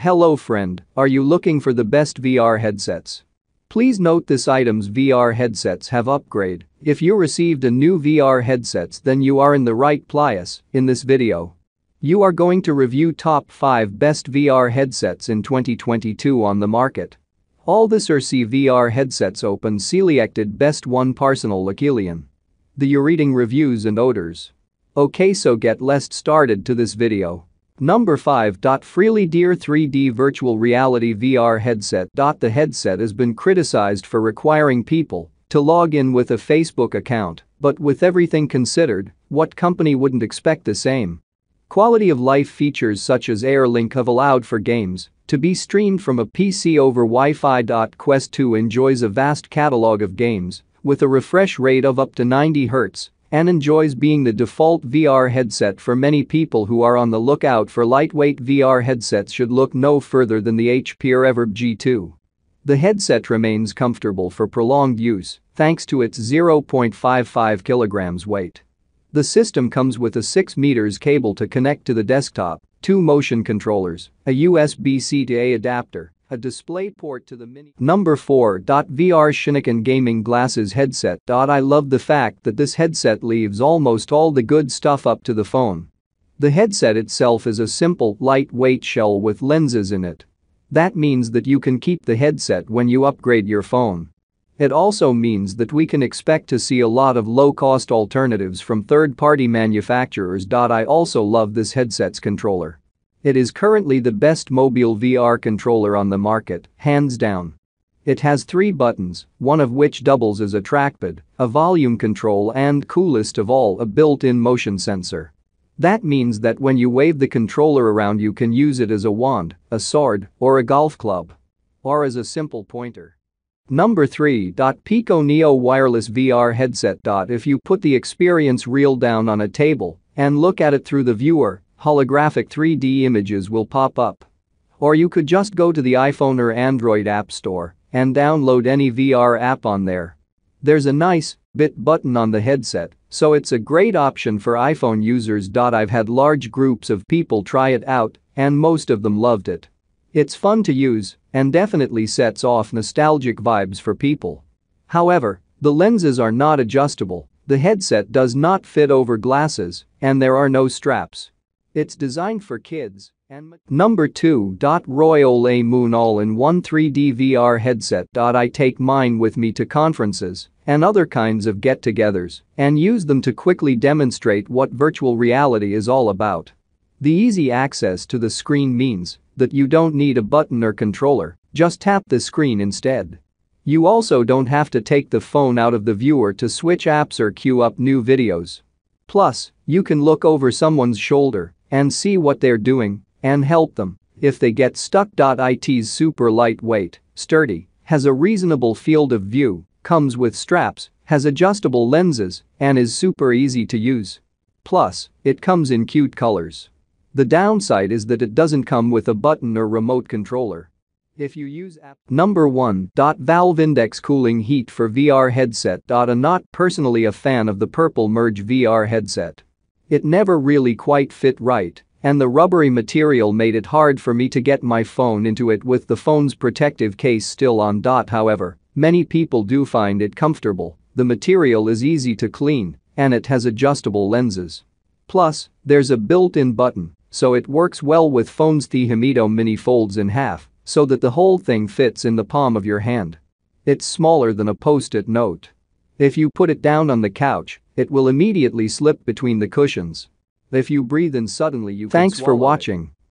Hello friend, are you looking for the best VR headsets? Please note this item's VR headsets have upgrade. If you received a new VR headsets then you are in the right place in this video. You are going to review top 5 best VR headsets in 2022 on the market. All this are VR headsets open selected best one personal Lakilian. The you're reading reviews and odors. Okay so get let's started to this video. Number 5. Freely Dear 3D Virtual Reality VR Headset. The headset has been criticized for requiring people to log in with a Facebook account, but with everything considered, what company wouldn't expect the same? Quality of life features such as AirLink have allowed for games to be streamed from a PC over Wi-Fi. Quest 2 enjoys a vast catalog of games with a refresh rate of up to 90 Hz and enjoys being the default VR headset for many people who are on the lookout for lightweight VR headsets should look no further than the HP Reverb G2. The headset remains comfortable for prolonged use thanks to its 0.55 kg weight. The system comes with a 6 meters cable to connect to the desktop, two motion controllers, a USB-C to A adapter, a display port to the mini. Number 4. VR Shinecon Gaming Glasses Headset. I love the fact that this headset leaves almost all the good stuff up to the phone. The headset itself is a simple, lightweight shell with lenses in it. That means that you can keep the headset when you upgrade your phone. It also means that we can expect to see a lot of low-cost alternatives from third-party manufacturers. I also love this headset's controller. It is currently the best mobile VR controller on the market, hands down. It has three buttons, one of which doubles as a trackpad, a volume control and coolest of all a built-in motion sensor. That means that when you wave the controller around you can use it as a wand, a sword, or a golf club. Or as a simple pointer. Number 3. Pico Neo Wireless VR Headset. If you put the experience reel down on a table and look at it through the viewer, holographic 3D images will pop up. Or you could just go to the iPhone or Android App Store and download any VR app on there. There's a nice bit button on the headset, so it's a great option for iPhone users. I've had large groups of people try it out and most of them loved it. It's fun to use and definitely sets off nostalgic vibes for people. However, the lenses are not adjustable, the headset does not fit over glasses, and there are no straps. It's designed for kids and Number 2. Royole Moon All-in-One 3D VR Headset. I take mine with me to conferences and other kinds of get-togethers and use them to quickly demonstrate what virtual reality is all about. The easy access to the screen means that you don't need a button or controller, just tap the screen instead. You also don't have to take the phone out of the viewer to switch apps or queue up new videos. Plus, you can look over someone's shoulder and see what they're doing and help them if they get stuck. It's super lightweight, sturdy, has a reasonable field of view, comes with straps, has adjustable lenses, and is super easy to use. Plus, it comes in cute colors. The downside is that it doesn't come with a button or remote controller. If you use app Number 1. Valve Index Cooling Heat for VR Headset. I'm not personally a fan of the Purple Merge VR headset. It never really quite fit right, and the rubbery material made it hard for me to get my phone into it with the phone's protective case still on. However, many people do find it comfortable, the material is easy to clean, and it has adjustable lenses. Plus, there's a built-in button so it works well with phones the Mini folds in half so that the whole thing fits in the palm of your hand. It's smaller than a post-it note. If you put it down on the couch, it will immediately slip between the cushions. If you breathe in suddenly you Thanks for watching. It.